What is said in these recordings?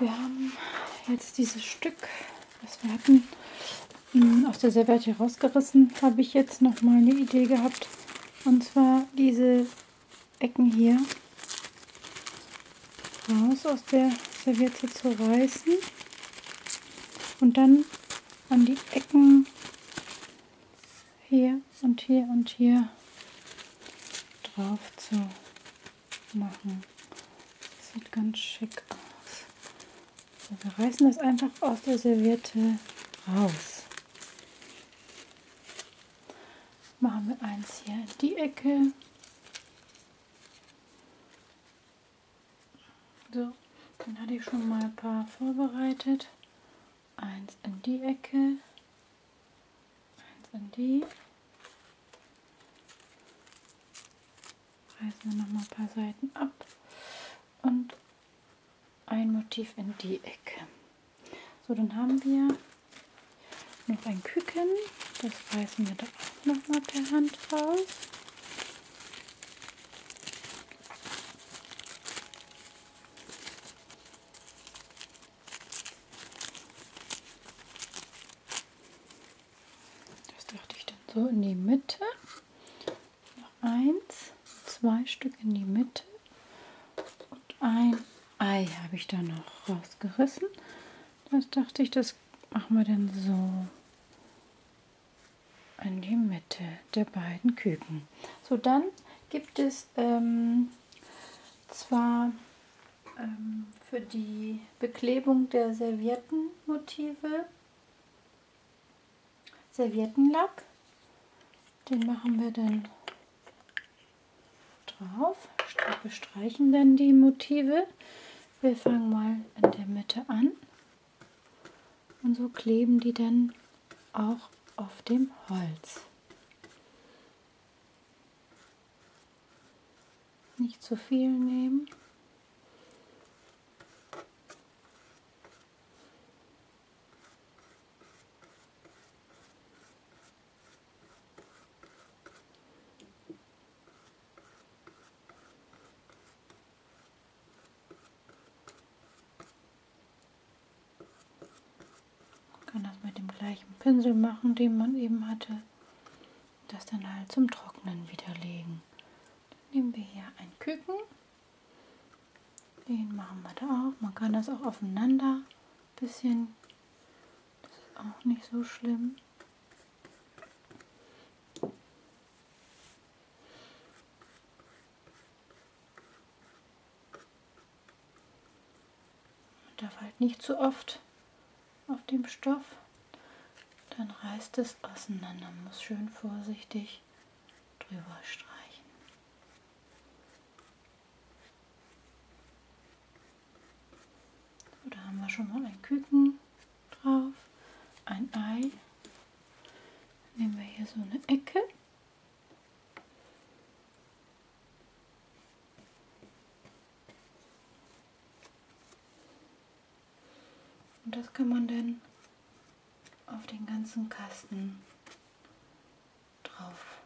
Wir haben jetzt dieses Stück, das wir hatten, hm, aus der Serviette rausgerissen, habe ich jetzt noch mal eine Idee gehabt. Und zwar diese Ecken hier raus aus der Serviette zu reißen und dann an die Ecken hier und hier und hier drauf zu machen. Das sieht ganz schick aus. Wir reißen das einfach aus der Serviette raus. Machen wir eins hier in die Ecke. So, dann hatte ich schon mal ein paar vorbereitet. Eins in die Ecke, eins in die. Reißen wir noch mal ein paar Seiten ab und ein Motiv in die Ecke. So, dann haben wir noch ein Küken. Das reißen wir da auch noch mal per Hand raus. Das dachte ich dann so in die Mitte. Noch eins, zwei Stück in die Mitte und ein Ei habe ich da noch rausgerissen. Das dachte ich, das machen wir dann so in die Mitte der beiden Küken. So, dann gibt es ähm, zwar ähm, für die Beklebung der Serviettenmotive Serviettenlack. Den machen wir dann drauf. Wir bestreichen dann die Motive. Wir fangen mal in der Mitte an. Und so kleben die dann auch auf dem Holz. Nicht zu viel nehmen. kann das mit dem gleichen Pinsel machen, den man eben hatte. Das dann halt zum Trocknen widerlegen. Dann nehmen wir hier einen Küken. Den machen wir da auch. Man kann das auch aufeinander ein bisschen. Das ist auch nicht so schlimm. Darf halt nicht zu oft auf dem Stoff, dann reißt es auseinander. Muss schön vorsichtig drüber streichen. So, da haben wir schon mal ein Küken drauf, ein Ei. Nehmen wir hier so eine Ecke. Und das kann man dann auf den ganzen Kasten drauf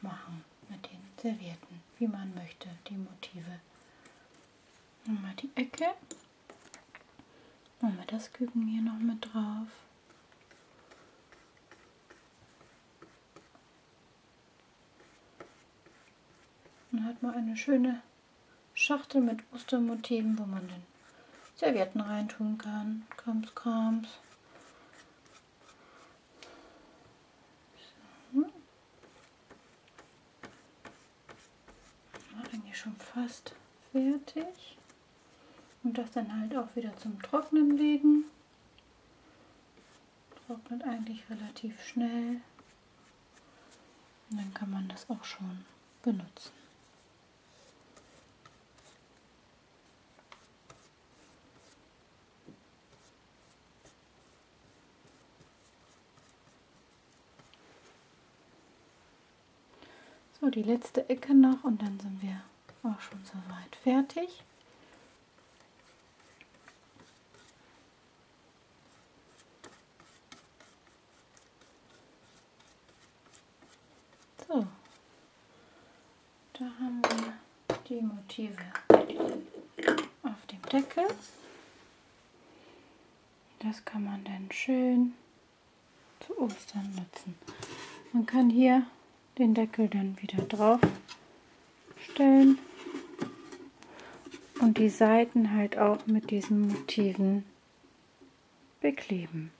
machen mit den Servietten, wie man möchte, die Motive. Nochmal die Ecke. Machen das Küken hier noch mit drauf. Dann hat man eine schöne Schachtel mit Ostermotiven, wo man dann Servietten reintun kann. Krams, Krams. So. War eigentlich schon fast fertig. Und das dann halt auch wieder zum Trocknen legen. Trocknet eigentlich relativ schnell. Und dann kann man das auch schon benutzen. So, die letzte Ecke noch und dann sind wir auch schon soweit fertig. So, da haben wir die Motive auf dem Deckel. Das kann man dann schön zu Ostern nutzen. Man kann hier den Deckel dann wieder drauf stellen die Seiten halt auch mit diesen Motiven bekleben.